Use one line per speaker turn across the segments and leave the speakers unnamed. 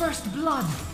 First blood.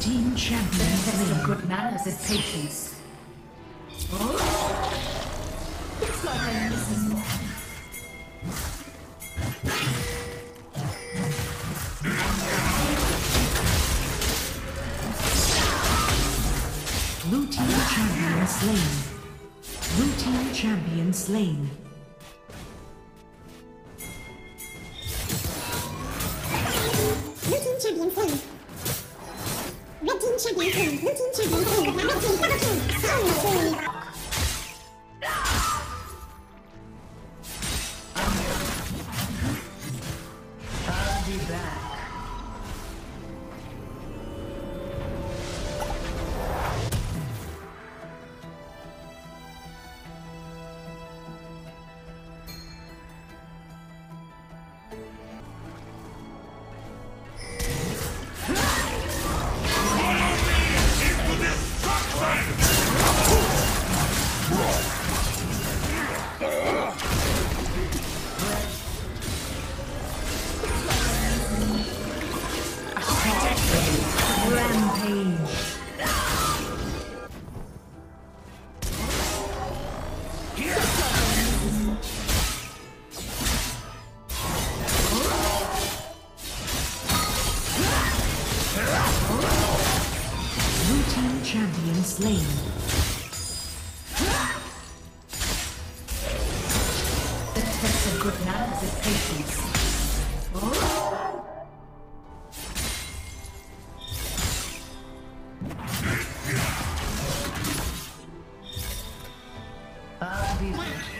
Team champion
test of good manners is patience. Oh?
Blue team champion slain. Blue team champion slain.
I'll be back. reasons.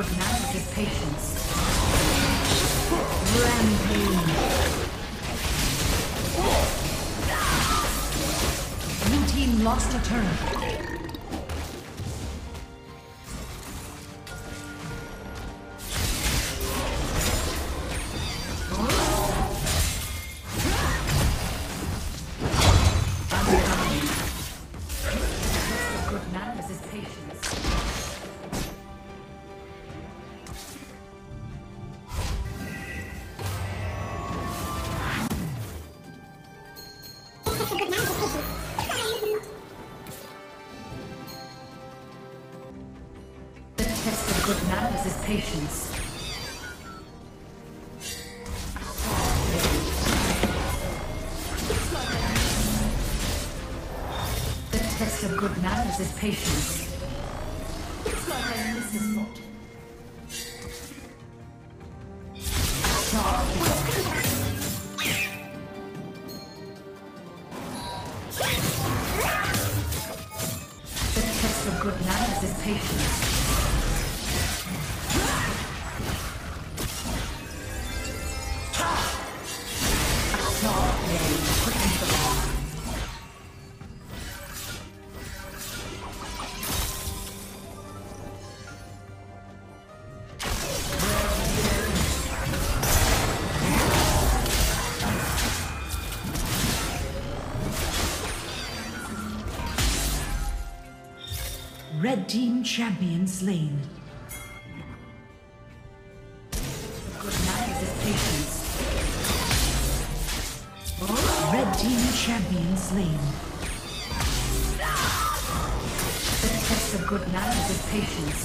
is patience.
Rampage. Blue team lost a turret. Patience. The test of good manners is patience. It's like I miss his fault. The test of good manners is patience.
Red team champion slain.
Good manners is patience.
Red team champion slain.
The test of good manners is patience.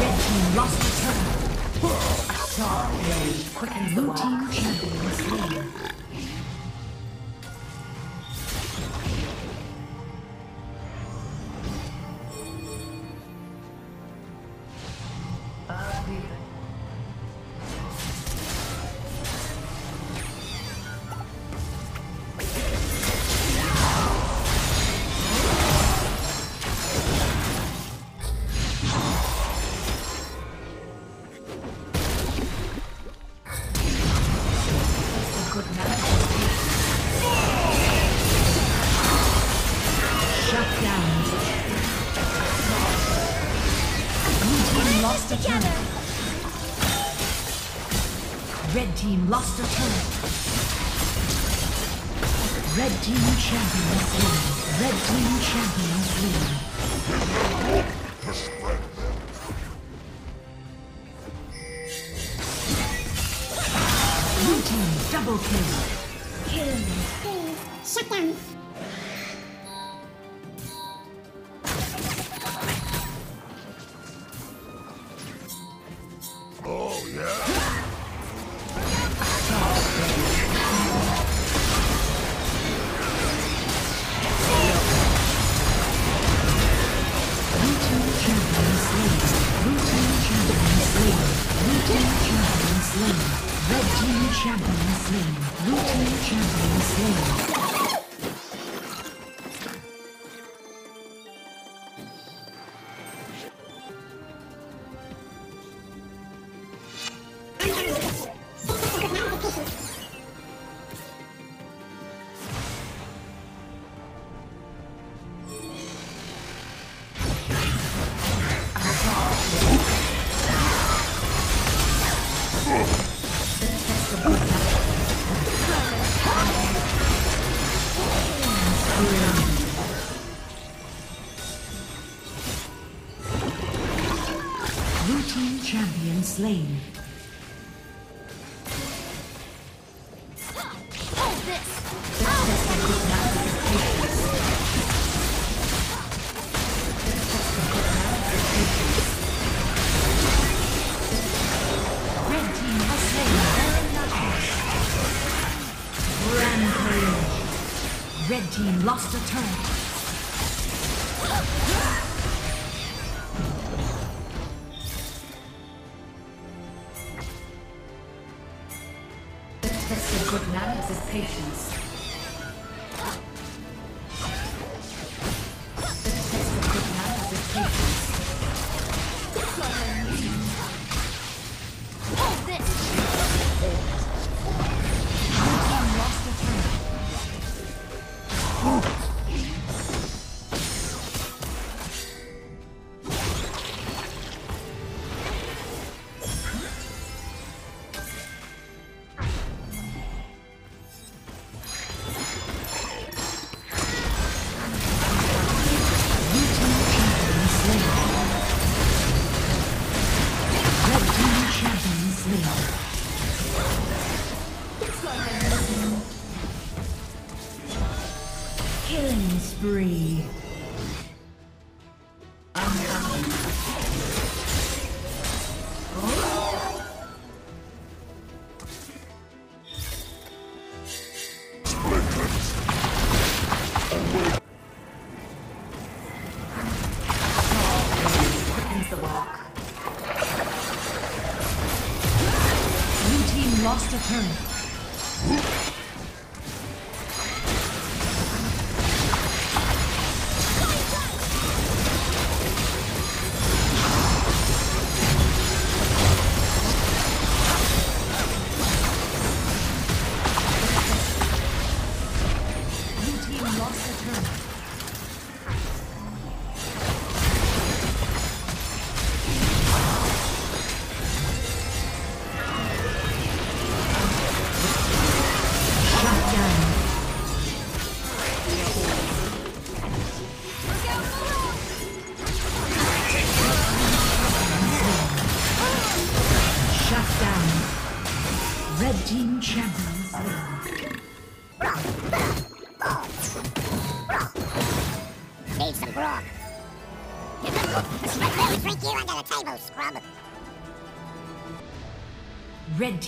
Red team lost a turret.
Saw blade quickens the
Blue team lost a turret. Red team champion slain. Red team champion slain.
谢谢。dynamics is patience. turn.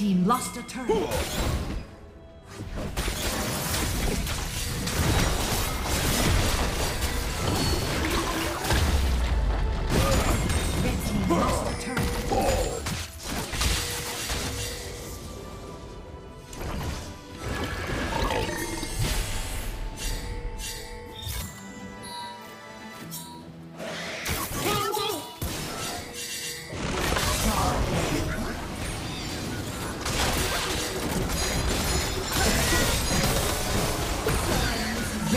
team lost a turn.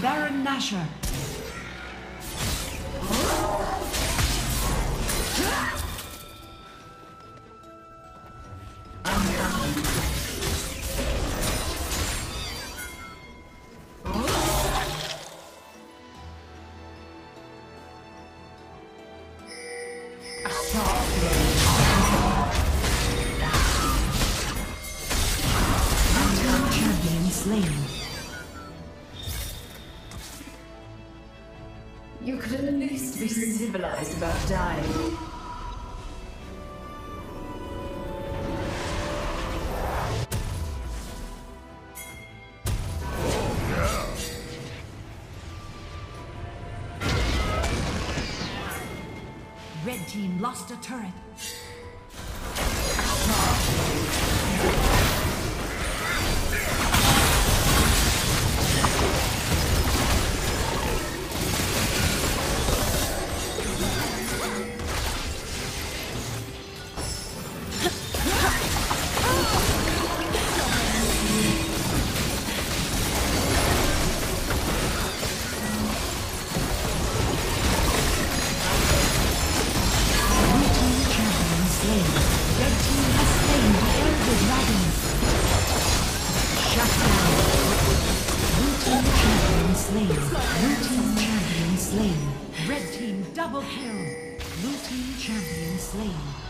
Baron Nashor.
civilized about dying.
Red team lost a turret. slain.
Red team double kill.
Blue team champion slain.